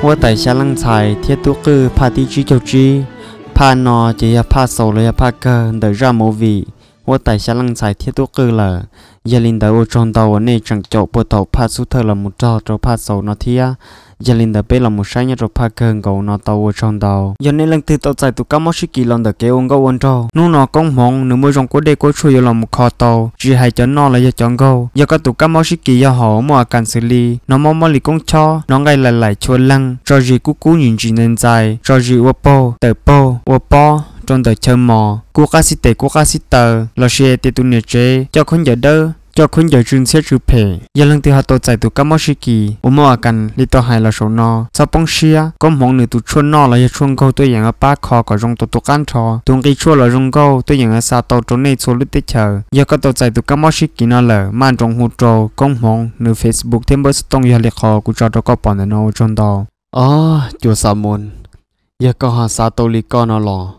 หัวไตชาลังชายเทียตุกือพาติจีเจ้าจีพานอจะยาพาโซเลยพาเกอเดรามวีหัวไตชาลังชายเทียตุกือละยาลินดาโอจอนดาวเนจังโจปตอพาสุเธอละมุจอโจพาโซนอเทีย giờ linh đã biết là một sai nhớ rồi phải cần cầu nó tàu ở trong tàu, giờ nên lần thứ tàu chạy tụ cá mốc kỳ lần đã kéo ông gấu ôn trâu nu nó công mong nếu mới trong cuối đây có chui là một kho tàu. Chỉ hai cho nó là giờ chọn gấu. Giờ các tụ cá mốc kỳ giờ họ mua cần xử lý. Nó mong mong lì công cho nó ngay lại lại chua lăng. Cho gì cú cú nhìn chỉ nên dài. Cho gì ô po tờ po ô po trong tờ chơi mò. Cú cá sĩ tệ cú cá sĩ tờ. Là xe tê tụ nhiệt chế cho không giờ đơ cho khuyên giờ chuyên sẽ chữ phê giờ lần thứ hai tôi chạy tụ cam shi kỳ. Ôm mua cần lý tôi hay là số no. Sau bông xia, có mong nữ tụ chuôn no là chuôn câu tôi ở ba kho có rong tụ tụ can trò tung cái chua là rong câu tôi ở sa tàu trốn này số lúc tết chờ giờ có tôi chạy tụ cam sĩ kỳ nó là man trong hụt trò công mong nữ facebook thêm bớt tông giờ liệt kho của cho tôi có bọn nó chôn đó ờ chùa sa môn. Giờ có hà sa tàu lý con nó lò.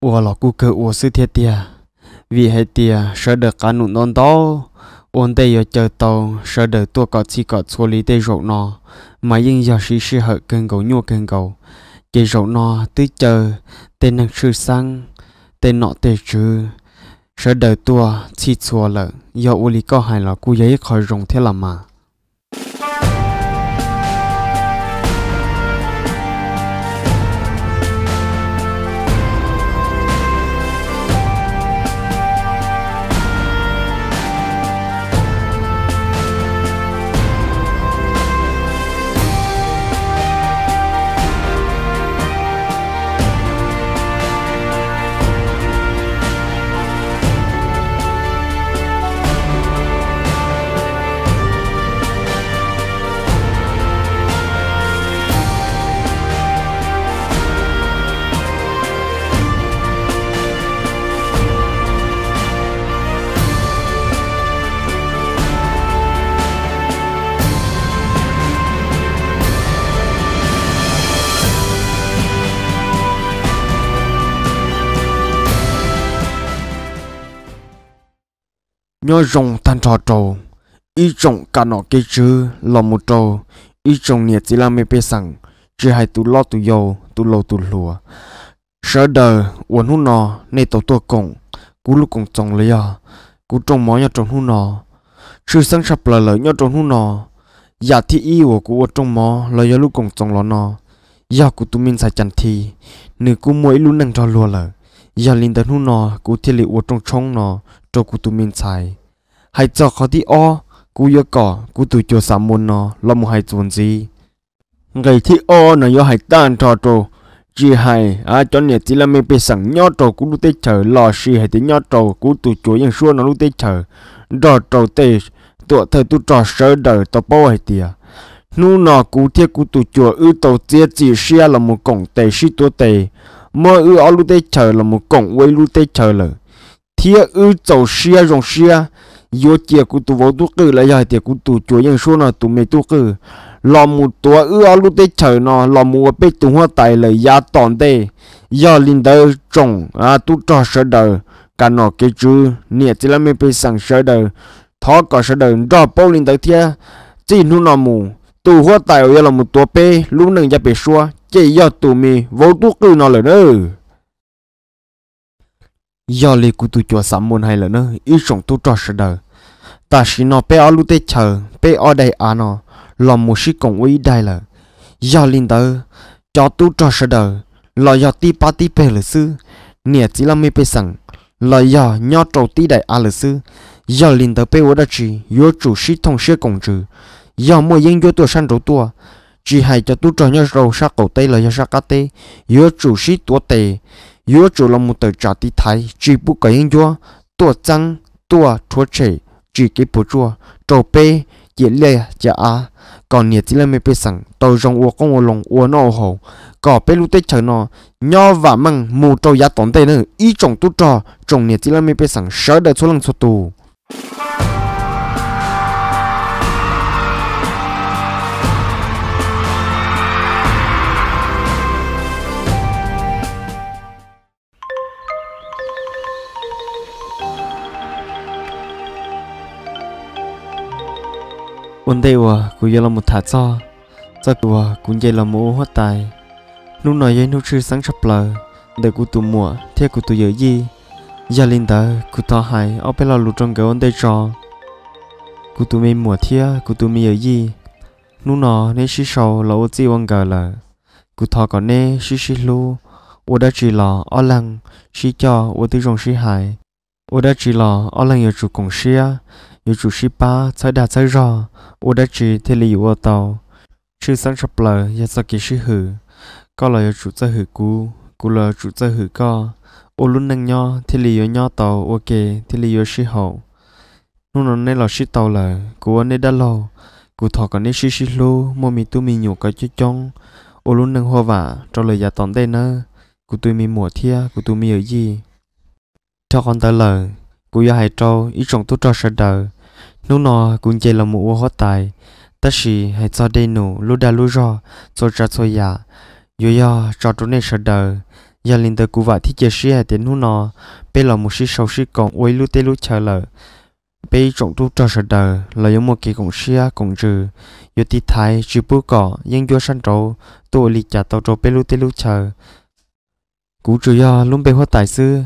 Ủa lò cu cơ ủa sư thiết tia. Vì hay tia, sợ được cả nụ non đó ôn đây giờ chờ tàu sợ đợi tua cọ chi cọ xua lý tê rộ nọ mà nhưng giờ sĩ sĩ hở cơn gấu nhua cơn gấu. Chỉ rộ nọ tứ chờ tên năng sư sang tên nọ tê chư sợ đợi tua, chi xua lợ. Giờ u lý có hài là cú giấy khỏi rồng thế là mà. nhớ rồng tan trò trầu. Ý rồng cả nọ cái chứ lò một trầu. Ý rồng nhiệt chỉ là mê bê sẵn. Chỉ hay tụ lo tụ yêu tụ lầu tụ lùa. Sợ đời uốn hút nọ nên tổ tua cổng. Cú lúc cổng trồng lấy à. Cú trồng mó nhớ trồng hút nọ chứ sang sập lờ lờ nhớ trồng hút nọ giả dạ thi y của cú ở trồng mó, lờ nhớ lúc cổng trồng lò nọ giờ dạ cú tụi mình sai chăn thi. Nữ cú mỗi lúc năng trò lùa lờ. Giờ linh tấn hút nọ cú thiên lị ở trồng trông nọ cho cụ tụ mình chạy. Hãy cho khó đi o, cụ yêu cỏ, cụ tụ cho sắm môn nó là một hay chuẩn gì. Ngày thì o nó yêu hay tan trò trò chỉ hay à cho nên chỉ là mình bị sẵn nhớ trò cụ lúc tết chờ, lò xì hay tiếng nhớ trò cụ tụ cho những xua nó lúc tết chờ. Trò trò tê tụ thời tụ trò sơ đời tao bao hay tiệt nu nọ cụ thiết cụ tụ chùa, ư tàu chia chỉ xe là một cổng tề sĩ tua tề. Mơ ư ó lu tê chờ là một cổng quay lu tê chờ lở thia ư dầu xia rong xia. Yo chia cụ tụ vô tu cử lại giờ thì cụ tu chúa yang số nào tụ mê tu cử. Lò một tua ư ở lúc tết trời nó lò một bê tu hoa tài lời ya tòn tê. Giờ linh đời trồng à tu trò sợ đời cả nó cái chữ nè chỉ là mê bê sang sợ đời thọ có sợ đời rõ bao linh đời thia. Chỉ nu nó mù tụ hoa tài ở là một tua bê lúc nâng ra bê xua. Chỉ giờ tụ mê vô tu cử nó lời nữa giờ lì cụ tu chùa sắm môn hay là nữa ít sống tu trò sợ đời. Ta chỉ nó bé ở lúc tết chờ, bé ở đây à nó lòng một sĩ công uy đây là. Giờ linh tớ, cho tu trò sợ đời là do ti pa ti pe là sư nè chỉ là mi pe sẵn. Là do nhau trâu ti đại à là sư giờ linh tớ bé ở đây chỉ yo chủ sĩ thông sĩ công trừ. Giờ mua yên yo tu săn trâu tua chỉ hay cho tu trò nhau trâu sắc cổ tây là do sắc cá tây yo chủ sĩ tua tây yếu chủ là một tờ trả tí thái chỉ bu cái hình chúa tua trăng tua chúa trẻ chỉ cái bố chúa trâu bê chỉ lê chả à còn nhiệt chỉ là mấy bê sẵn tàu rong uo con uo lồng uo nó hồ có bê lúc tết chờ nó nho và măng mù trâu giá tổn tê nữa ý trồng tu trò trồng nhiệt chỉ là mấy bê sẵn sợ đợi số lần số tù ôn đây wa cũng giờ là một thả cho cho của cũng vậy là một hoa tài. Nụ nói với nụ chữ sáng chập lờ để cụ tụ mùa theo cụ tụ giờ gì giờ linh tờ cụ thọ hại ở bên là lụt trong cái ôn đây cho cụ tụ mi mùa theo cụ tụ mi giờ gì nụ nó nên xí sầu là ô chi quan gờ là cụ thọ còn nên xí xí lu ô đã chỉ là ở lăng, xí cho ô tư rong xí hại ô đã chỉ là ở lăng giờ chủ cùng xí nếu chủ sĩ ba sai đà sai rõ ô đã chỉ thế li ô tàu. Chữ sáng sập lờ ya sa kỳ sĩ hử. Có là chủ sa hử cú cú là chủ sa hử co ô luôn năng nho thế li ô nho tàu ok thế li ô sĩ hậu. Nô nó nay là sĩ tàu là cú anh đã lâu cú thọ còn nay sĩ sĩ lô, mô mi tu mi nhủ cái chú chong. Ô luôn năng hoa vả cho lời giả tòn đây nơ. Cú tôi mi mùa thia, cú tôi mi ở gì cho con tới lời, cú ya hai trâu ít trong tu cho sợ đời lúc nọ cũng chỉ là một ô hót tài. Tất sĩ hay cho đây nụ lúc đã lúc rõ cho ra cho ya yo yo cho chỗ này sợ đời, giờ linh tới cụ vợ thì chỉ sĩ hay đến lúc nọ bây là một sĩ sau sĩ còn ôi lúc tê lúc chờ lợ bây trọng tu cho sợ đời, là giống một cái cũng sĩ cũng trừ. Yo tí thái chỉ bố cỏ nhưng do săn trâu tôi lì trả tàu trâu bây lúc tê lúc chờ. Cú chủ do luôn bây hoa tài sư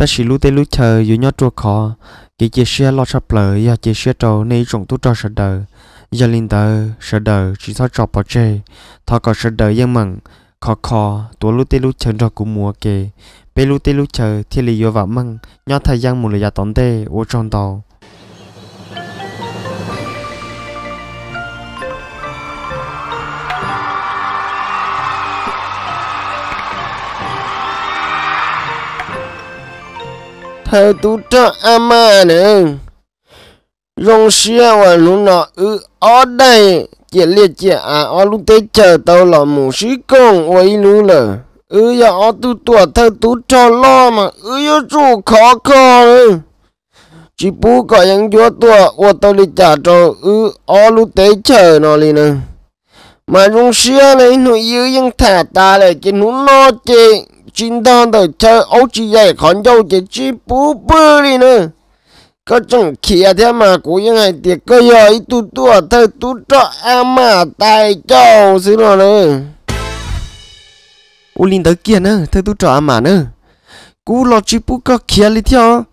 ta chỉ lúc tới lúc chờ dù nhớ chua khó cái chia sẻ lo sắp lỡ và chia sẻ trâu nên trồng tôi cho sợ đời. Giờ linh tờ, sợ đời, chỉ thoát trọ bỏ chê. Thọ có sợ đời yên mừng khó khó tuổi lúc tới lúc chờ cho cú mùa kề. Bên lúc tới lúc chờ thì lý do vào mừng nhớ thời gian một lời tốn tê ô trong tàu. Thơ tu cho ama nữa rong xia và lũ nọ ư ở đây, chỉ liệt chỉ à ở lúc tết chờ tàu là mù sĩ công với lũ lờ. Ư giờ ở tu tuổi thơ tu cho lo mà, ư giờ chủ khó khó nữa chỉ bố có những chỗ tua và tàu đi trả cho ư ở lúc tết chờ nó đi nữa mà rong xia này nó yêu những thả ta lại chỉ nó nó chơi chính đàn đời chơi ấu chỉ dạy còn dâu chỉ chỉ bú bơ đi nữa. Có chừng kia thế mà cũng như ngày tiệc cơ giờ ít tu tu ở thơ tu à, cho em mà tài châu xí rồi nè, ô linh tới kia nè, thơ tu cho em mà nè, cú lo chỉ bú có kia đi theo.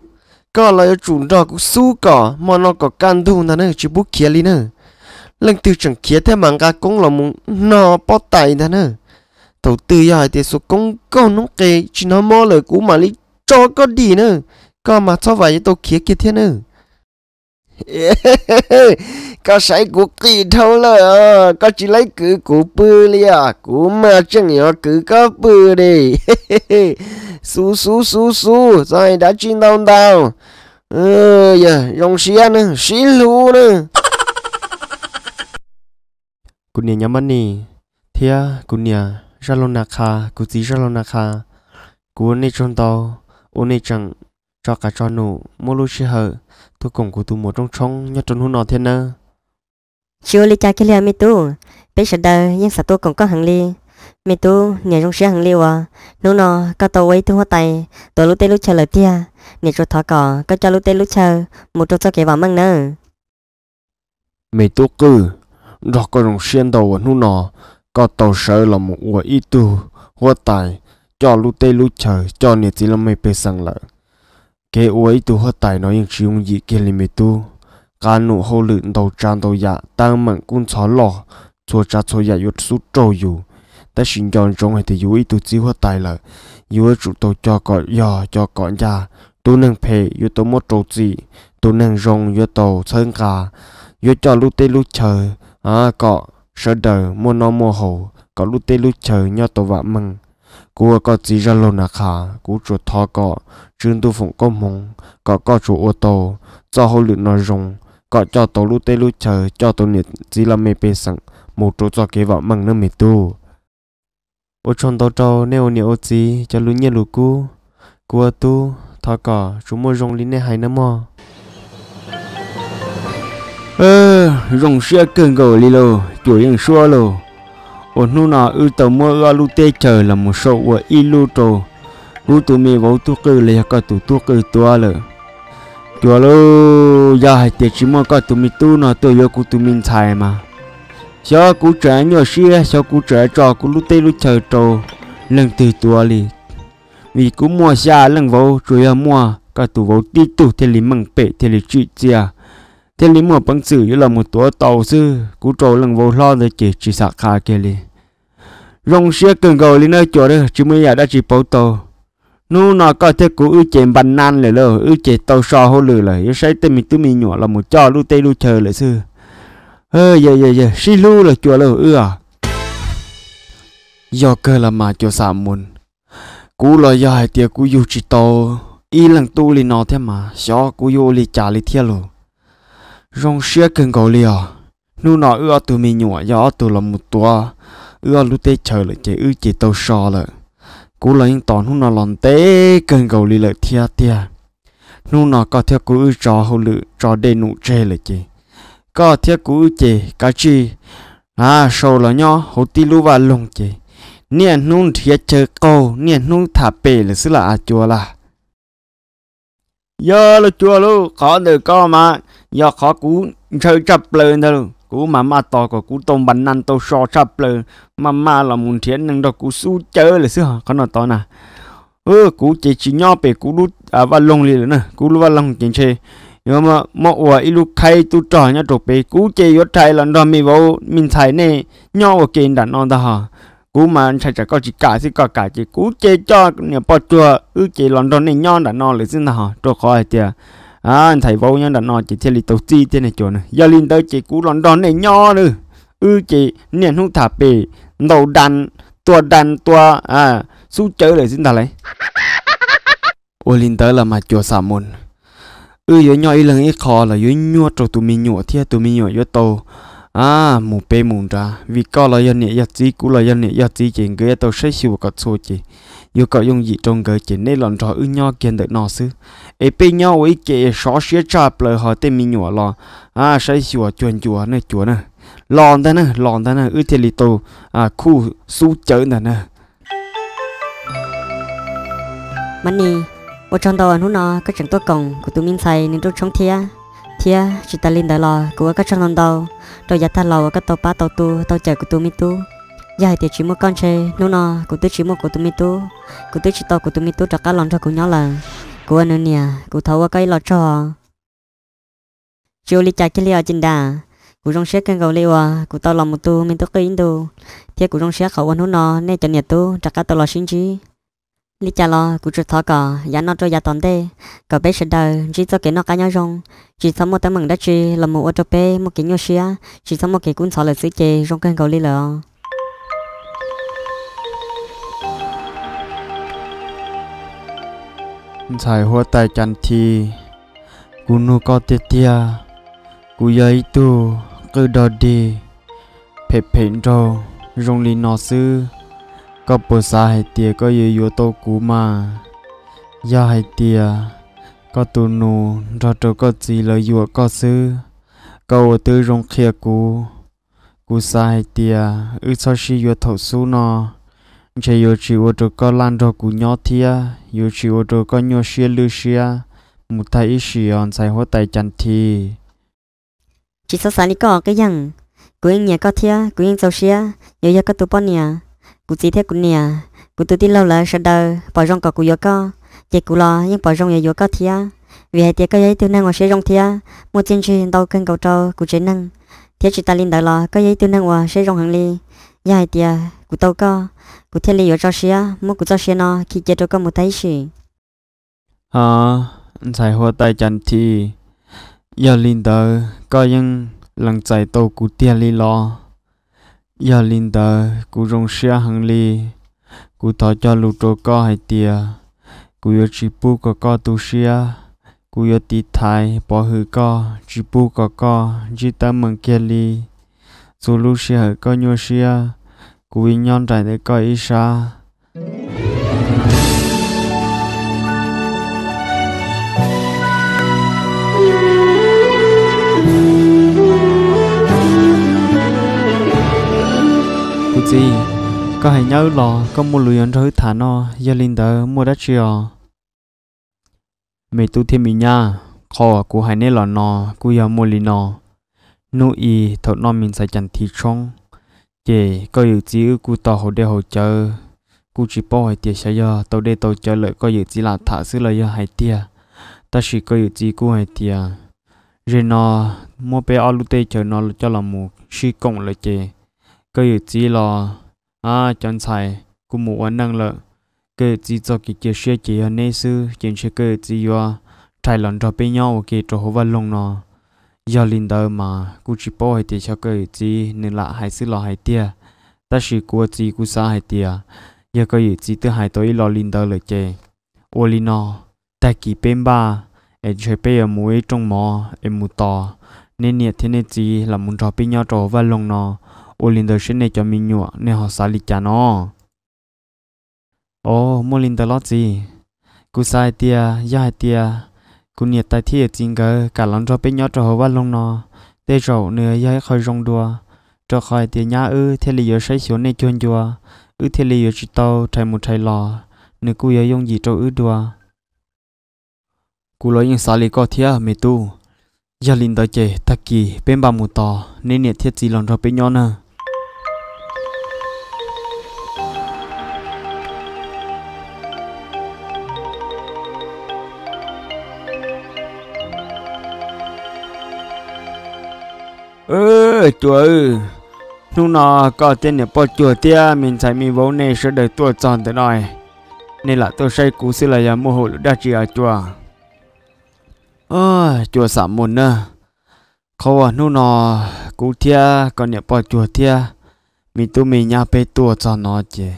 Có là chủ đó cũng su cỏ mà nó có can thu nữa nè chỉ bú kia đi nữa. Lần từ chừng kia thế mà cả cũng là muốn nó bỏ tài nè thầu tư ya thì số công công nó kề chỉ nó mò lời cũ mà lý cho có đi nữa có mà cho vậy tôi kia kia thế nữa có sai cũ kỳ thâu là có chỉ lấy cứ của bự à cũ mà chẳng nhỏ cứ có bự đi. Su su su su rồi đã chín đau đau. Ừ giờ dùng xe nữa xí lú nữa cún nhà nhắm mắt nè thia cún nhà ra lô nà kha cú tí ra lô nà kha cú nê trong tàu ô nê chẳng cho cả cho nụ mua lô chi hở tôi cùng cú tu một trong trong nhớ trong hôn nọ thiên nơ. Chưa li cha kia mi tu bây giờ đời nhưng sao tôi còn có hàng li mi tu nhà trong xe hàng li à nếu nó có tàu ấy tu hoa tay tôi lúc tê lúc chờ lời tia nhà cho thọ cỏ có cho lúc tê lúc chờ một chỗ cho kẻ vào măng nơ. Mày tu cư đó có trong đầu ở nụ nọ có tàu sợ là một quả ít tu hoa tài, cho lu tê lu chờ cho nhiệt chỉ là mấy bề sang lợ cái quả ít tu hoa tài nói những chỉ dùng gì kia là mấy tu. Cả nụ hô lượn đầu tràn đầu dạ tăng mạnh cũng chó lọ chua cha chua dạ yết su trâu yu ta xin chọn trong hệ thì yu ít tu chỉ hoa tài lợ yu chủ tàu cho có yo cho có ya tu nâng phê yu tàu mất trâu gì tu nâng rong yu tàu sơn cả yu cho lu tê lu chờ à có sợ đời, mua nó mua hồ có lúc tê lúc chờ nhau tổ vạ mừng. Cua có chỉ ra lô nà khả cú chủ thọ cọ. Trương tu phụng có mong có có chủ ô tô. Cho hậu lựu nó rồng có cho tổ lúc tê lúc chờ cho tổ nhiệt chỉ là mê bê sẵn, một chỗ cho kế vạ mừng nó mê tu. Ô chọn tổ trâu nếu nhiều ô chỉ cho lúc nhiên lúc cú. Cua tu thọ cọ chúng mua rồng lính nè hay nữa mò ờ, rong xe cơn gầu li lô chủ yên xua lô ở nu nào ư tàu mua ra lu tê chờ là một số của y lu trồ lu tụ mi vô tu cư là có tụ tu cư tua lờ chùa lô giờ hai tiệt chỉ mua có mình tu nó tôi yêu cụ mình xài mà. Cho cụ trẻ nhỏ xia cho cụ trẻ trò cụ lúc tây lúc chờ trò lần từ tua li vì cụ mua xa lần vô rồi à mua cả tụ vô tí tụ thế lý măng bể thế lý chị chia thế lý một bằng sự như là một tổ tàu sư, cú trâu lần vô lo để chỉ chỉ sạc khá kia li rong xe cần gầu lên nơi chỗ đó chỉ mới giờ đã chỉ bảo tàu. Nu nó có thể cú ư chèn bàn nan lại lơ ư chèn tàu so hô lử lại yếu say tên mình tụi mình nhỏ là một cho lu tây lu chờ lại sư. Ơ giờ giờ giờ xí lu là chùa lơ ư à? Do cơ là mà cho sạm muôn cú lo do hai tia cú yêu chỉ tàu, y lần tu li nó thế mà xó cú yêu li trả li thiệt luôn rong xia cần gấu li nu nọ ưa tụi mình nhỏ gió tụi là một tua ưa lu tê chờ lại chỉ ư chỉ tàu sò lại cú là những tòn hung nọ lòn tê cần cầu lì lợi thia thia. Nu nọ có theo cú ư trò hậu lự, trò đê nụ chê lợi chế có theo cú ư chế cá chi? À sâu là nhó hậu ti lu và lông chế niên nun thia chờ câu niên nun thả bể là xứ là à chùa là giờ là chùa luôn khó được có mà giờ khó cú chơi chập lên thôi. Cú mà mà to của cú tôm bắn năn tôm so chập lên mà mà là muốn thiện năng đó cú su chơi là xưa có nó to nè. Ơ cú chỉ chỉ nhỏ bể cú đút à và lông liền nữa cú lúc và lông chính chế nhưng mà mọi ủa ilu khai tu trò nhá trộn bể. Cú chơi yếu trai lần đó mình vô mình thấy nè nhỏ ở kia đàn non đó hả? Cú mà chạy chạy có chỉ cả chỉ có cả chỉ cú chơi cho nhà bỏ chùa. Ừ, Ư chơi lần đó nè nhỏ đàn non là xin hả? Trộn khỏi tiệt à thầy vô nhân đã nói chỉ theo lý tổ chi thế này chỗ này. Giờ linh tới chỉ cú lon đòn này nho nữa. Ư chỉ niên hung thả bì đầu đàn tua đàn tua à su chơi để xin ta lấy. Ô linh tới là mà chùa xả môn. Ư giờ nhỏ ý lần ý khó là yếu nhua rồi tụi mình nhụa thiệt tụi mình nhụa yếu tàu. À mù bê mù ra. Vì có là dân nhẹ giật gì cú là dân nhẹ giật gì chỉ người tàu sẽ chịu cả số chị yêu cầu dùng gì trong cái chỉ nên lần trò ư nhau kiên được nó sư ấy bây nhau ấy kể xó xía chạp lời họ tên mình nhỏ lo à sai chùa chuyện chùa này chùa này lòn ta nè lòn ta nè ư thì lì tô à khu su chở nè nè. Mani, ở trong đầu nó nó có chẳng tốt cổng của tụi mình xài nên tôi trong thia thia chỉ ta lên đại lò của các trong đầu. Rồi giờ ta lò các tàu ba tàu tu tàu chở của tụi mình tu giờ thì chỉ một con chơi nó nó cụ tôi chỉ một của tụi mình tu. Cụ tôi chỉ to của tụi mình tu cho cá lòng cho cụ nhỏ là của anh nè à. của thấu cái lọ cho chiều li chạy cái li ở trên đà. Của trong xe cần cầu li à của tàu lòng một tu mình tu cái in tu. Thì của trong xe khẩu anh nó nên cho nhiệt tu cho cá tàu lò xin chi li cha lo của chuột thọ cả, giá nó cho giá toàn tê. Cỏ bé sẽ đời chỉ cho cái nó cá nhau rong. Chỉ xong một tấm mừng đất chi là một ô tô bé một cái nhau xe chỉ xong một cái cuốn sọ là sứ chê trong cần cầu li lợ hoa tay chăn thì cú nu có tiệt tia, cú giấy tu cứ đò đi phê phê rô rong lì nọ sư có bồ xa hay tia có yêu yêu tô cú mà ya hay tia có tu nu, rò trâu có gì lời yêu có sư có tư rong kia cú cú xa hay tia ư sao si yêu thầu su nọ chỉ yêu chỉ ô tô có lan cho cú nhỏ thia yêu chỉ ô tô có nhỏ xia lư xia một thay ít xì on sai hoa tay chân thi chỉ sao sáng đi có cái rằng cú anh nhà có thia cú anh giàu xia nhớ nhớ có tụ bọn nhà cú chỉ thế cú nhà cú tụ tin lâu là sợ đời bỏ rong có cú giờ có chỉ cú lo nhưng bỏ rong nhà giờ có thia vì hai tiệt cái giấy tiêu năng hoặc sẽ rong thia một chân trên đầu cân cầu trâu cú chế năng thiết chỉ ta linh đời lo cái giấy tiêu năng hoặc sẽ rong hàng ly giờ hai tiệt của tàu có. Cụ thiên lý ở cho xia mua cụ cho xia nó khi chế cho có một thấy gì? À giải hoa tay chân thì giờ linh tờ có những lần giải tàu cụ thiên li lo giờ linh tờ cụ rong xia hàng li cụ thọ cho lũ trâu có hay tia cụ yêu chỉ bu có có tu xia. Cụ yêu tì thái bỏ hư có chỉ bu có có chỉ ta mừng kia li dù lũ xia có nhau xia cú yêu nhon trải để có ý xa Cú gì có hãy nhớ lò, có một lùi ăn rồi thả nó giờ linh tờ mua đất chiều. mày tu thêm mình nha khó cú hai nè lò nọ cú ya mua lì nọ nu y thọ nó mình sai chẳng thì trong chị có dự chỉ cú tỏ hồ đê hồ chờ cú chỉ bỏ hai tia sẽ giờ tàu đê tàu chờ lợi có dự chỉ là thả xứ lợi hai tia ta chỉ có dự chỉ cú hai tia rồi nó mua bé alu tê chờ nó cho là mù, suy cộng lợi chị có dự chỉ là à chân xài. Cú mù anh năng lợi. Cái chỉ cho cái chia xe chỉ ở nơi sư chuyện sẽ cái chỉ do. Trải lòng cho bên nhau cái cho hồ văn long nó giờ linh đời mà cú chỉ bỏ hay tiền cho cái gì, nên là hay xí lo hay tiền ta chỉ cua gì cú xa hay tiền giờ cái gì thứ hai tôi lo linh đời lời chơi ô linh nó ta kỳ bên ba. Em chơi bây giờ mũi trong mò, em mua to. Nên nhiệt thế này gì là muốn cho bên nhau trò và lòng nó ô linh đời sinh này cho mình nhựa nên họ xả lịch cha nó ô mua linh đời lót gì? Cú sai tia ya tia cú nhiệt tại thiệt chính cơ cả lần cho bên nhau cho họ văn long nó để rồi nữa ya khơi rong đùa cho khỏi tiền nhà ư thế lý do sai xuống này chuyên đua ư thế lý do chỉ tàu chạy một chạy lò nữa cú ya dùng gì cho ư đùa cú nói những sao lý có thiệt mẹ tu giờ linh đời chế ta kỳ bên bà mù to nên nhiệt thiết gì lần cho bên nhau nữa ơ chùa ơi. Lúc nào có tên này bỏ chùa tia, mình thấy mình vốn này sẽ đợi tua tròn tới rồi nên là tôi say cú sẽ là nhà mua hộ đã chỉ ở chùa. Ơ, chùa sắm một nữa khâu à lúc nào cú tia còn nhà bỏ chùa tia, mình tu mình nhà bê tua cho nó chứ.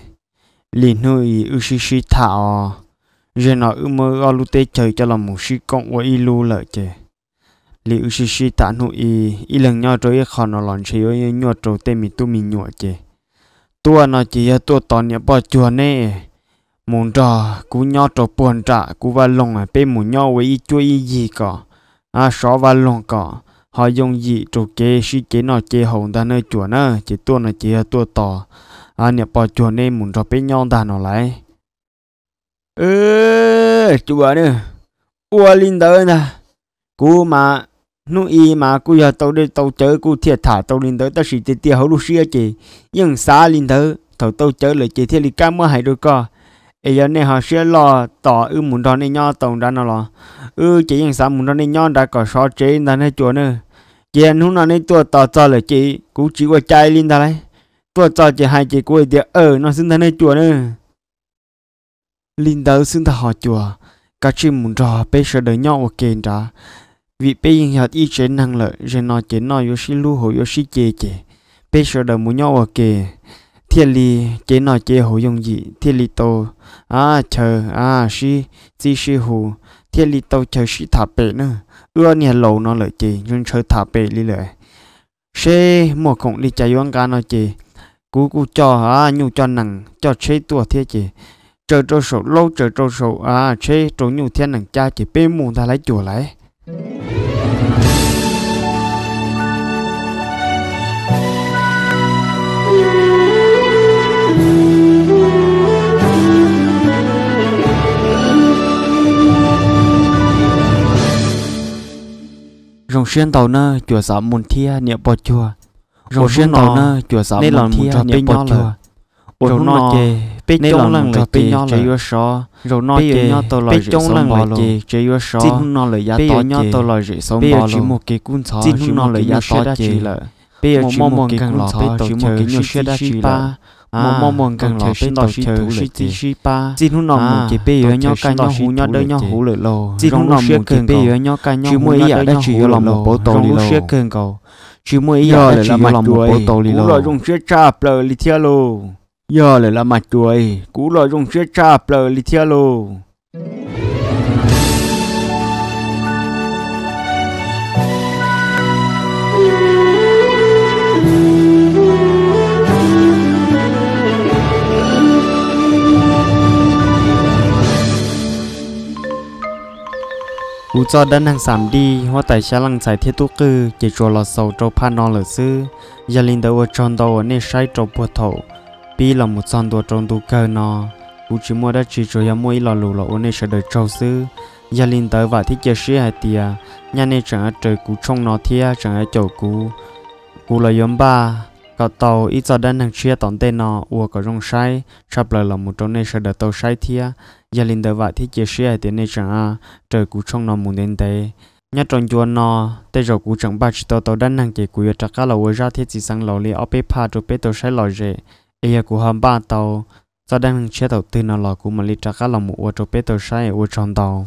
Liền ý ư xí xí thảo. Giờ nó ư mơ ở lúc tết chơi cho là một xí cộng của ilu lợi chứ liệu xí xí tạ nụ y. Y lần nhau rồi khó nó lòn xí ơi nhau rồi tên mình tu mình nhau chứ. Tua nó chỉ là tua tòn nhà bỏ chùa nè. Muốn trò, cú nhau rồi buồn trả, cú va lông à bên muốn nhau với y chua gì cả. À xó va lông cả. Họ dùng gì rồi kế xí kế nó kế hồng ta nơi chùa nữa chỉ tua nó chỉ là tua tò. À nhà bỏ chùa nè, muốn trò bên nhau ta nó lại. Ơ chùa nữa ua linh đời nè. Cú mà nu y mà cô giờ tàu đi, tàu chở cô thiệt thả tàu lên tới ta chỉ tiệt tiệt hậu lúc xưa chị. Nhưng xa lên tới, tàu tàu chở lại chị thiệt li cam mới hay được co. Ấy giờ này họ sẽ lo tỏ ư muốn đón này nho tàu ra nó lo ư chị nhưng xa muốn đón này nho đã có so chế ta này chùa nữa. Chị anh hôm nào này tua tỏ cho lại chị cũng chỉ qua chai lên ta đấy tôi cho chị hai chị cú tiệt ở ờ, nó xin ta này chùa nữa. Linh tới xin ta họ chùa. Các chị muốn trò bây giờ đợi nhau ok ra vì bây giờ hạt y chế năng lợi rồi nó chế nó yo sĩ lưu hồ yo sĩ chế chế bây giờ đầu muốn nhau ở kề, thiên lý chế nó chế hồ dùng gì thiên lý tô à chờ à sĩ chỉ sĩ hồ thiên lý tô chờ sĩ thả bể nữa, ưa nhà lầu nó lợi chế nhưng chờ thả bể đi lợi. Xe một cộng đi chạy young ca nó chế cú cú cho à nhu cho nặng, cho chế tua thế chế chờ trâu sổ, lâu chờ trâu sổ à chế trâu nhu thiên nặng cha chỉ bê mù ta lấy chùa lại rồng xuyên tàu nơ chùa xã môn thia niệm bò chùa. Rồng xuyên tàu nơ chùa xã môn thia niệm bò chùa rồi nó chê. Bê trong lần là bê nhau là so rồi. nó chê bê trong lần là chê chê yo so tin nó là giá to nhau tàu là rỉ sống bò chỉ một cái cuốn thọ tin nó là giá to chê. là bê chỉ một cái cuốn thọ chỉ một cái nhau xe đã chỉ là mò mò mò càng lò bên tàu chơi sĩ tí sĩ ba chỉ hút nọ mù chỉ bê ở nhau cả nhau hú nhau đỡ nhau hú lửa lò chỉ hút nọ mù chỉ bê ở nhau cả nhau hú nhau đỡ chỉ lòng một bộ tàu đi cầu chỉ mỗi giờ là làm một bộ tàu đi lò rồi dùng xe chạp lờ li theo lò giờ lại là mặt chuối cú rồi dùng xe cha lờ li theo lò cú cho đơn hàng sắm đi, hoa tại xa lăng giải thiết tu cư, chỉ cho lọ sầu cho pha non lỡ sư gia linh đầu tròn đầu nên sai cho bùa thổ bi là một son đồ trong tu cơ nó u chỉ mua đã chỉ cho ya mua là lù lọ ôn sẽ được trâu sư gia linh tới và thiết chế sĩ hai tia nhà này chẳng trời cú trong nó thia chẳng ai chỗ cú. Cú là yếm ba. Có tàu ít giờ đang hàng chia tỏn tên nó. Ua có rong sai sắp lời là một trong này sẽ được tàu sai thia. Gia linh tới và thiết chế sĩ hai tia này chẳng ai trời cú trong nó muốn đến thế, nhà tròn chùa nó tây rồi cú chẳng ba chỉ tàu tàu đang hàng chế cú yêu chắc là ua ra thiết chỉ sang lò li ở bếp pa cho bếp tàu sai lò rể ấy cú hầm ba tàu giờ đang hàng chia tàu tư nào lò cú mà li chắc lòng một ua cho bê tàu sai ua tròn tàu.